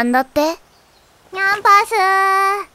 なんだって？ニャンパス。